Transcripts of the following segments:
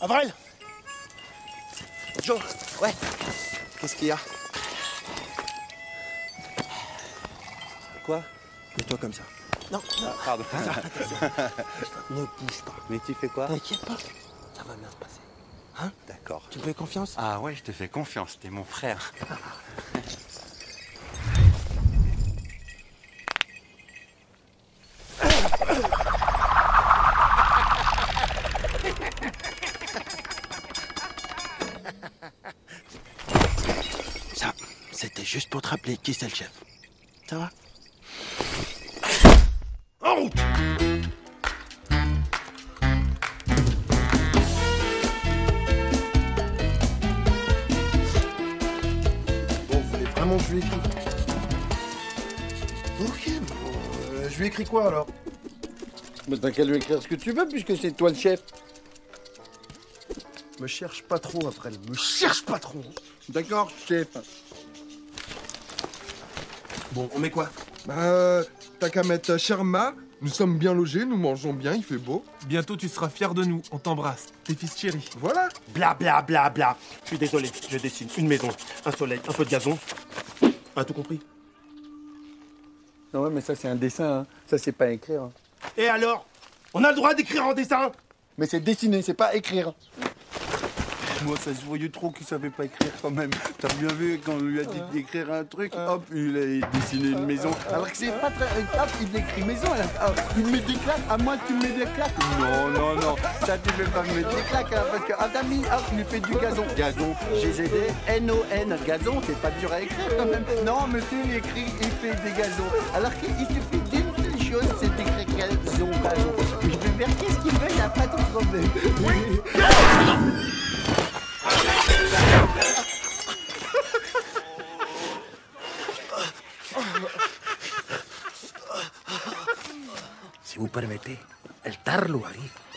Avril Joe Ouais Qu'est-ce qu'il y a Quoi Mets-toi comme ça. Non, non. pardon. Ne bouge pas. Mais tu fais quoi T'inquiète pas. Ça va bien se passer. Hein D'accord. Tu me fais confiance? Ah ouais, je te fais confiance, t'es mon frère. Ça, c'était juste pour te rappeler qui c'est le chef. Ça va? En route Bon, vous voulez vraiment que je lui écris Ok, bon, euh, je lui écris quoi alors? Mais t'as qu'à lui écrire ce que tu veux puisque c'est toi le chef. Me cherche pas trop, Avril, me cherche pas trop D'accord, chef. Bon, on met quoi Bah, euh, t'as qu'à mettre Sharma, nous sommes bien logés, nous mangeons bien, il fait beau. Bientôt tu seras fier de nous, on t'embrasse. Tes fils chéris. Voilà Bla bla bla bla. Je suis désolé, je dessine une maison, un soleil, un peu de gazon. Ah, tout compris Non, ouais, mais ça, c'est un dessin. hein. Ça, c'est pas écrire. hein. Et alors? On a le droit d'écrire en dessin? Mais c'est dessiner, c'est pas écrire. Moi, ça se voyait trop qu'il savait pas écrire quand même. T'as bien vu quand on lui a dit d'écrire un truc, hop, il a dessiné une maison. Alors que c'est pas très. Hop, il écrit maison. Hop, il met des claques, à moi tu mets des claques. Non, non, non, ça tu peux pas me mettre des claques, hein, parce que Adami, hop, il fait du gazon. Gazon, GZD, N-O-N, gazon, c'est pas dur à écrire quand même. Non, monsieur, il écrit, il fait des gazons. Alors qu'il suffit d'une seule chose, c'est d'écrire gazon, gazon. Je vais faire qu'est-ce qu'il veut, il n'y a pas de problème. Si vous permeteu, el tarlo, Arif.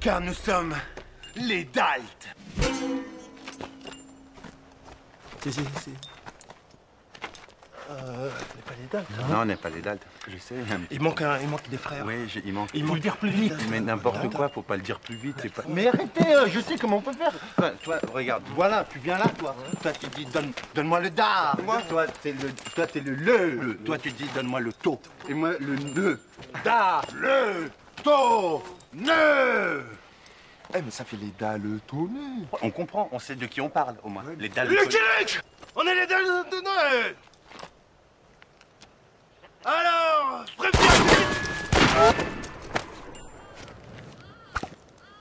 Car nous sommes les Daltes Si, si, si. Euh, on n'est pas les Daltes. hein. Non, on n'est pas les daltes, je sais. Il manque, un, il manque des frères. Oui, il manque. Il manque dire plus vite. Mais n'importe quoi, faut pas le dire plus vite. Pas... Mais arrêtez, euh, je sais comment on peut faire. Toi, toi, regarde, voilà, tu viens là, toi. Toi, tu dis, donne, donne-moi le da. Moi, toi, t'es le, toi, t'es le le. Toi, tu dis, donne-moi le to. Et moi, le ne. Da, le, to, ne. Eh, mais ça fait les dalles tonner On comprend, on sait de qui on parle, au moins. Les dalles. Lucky Luke On est les Daltes de Noël Alors, préviens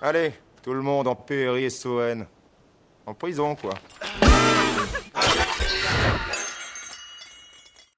Allez, tout le monde en PRI et SON. En prison, quoi.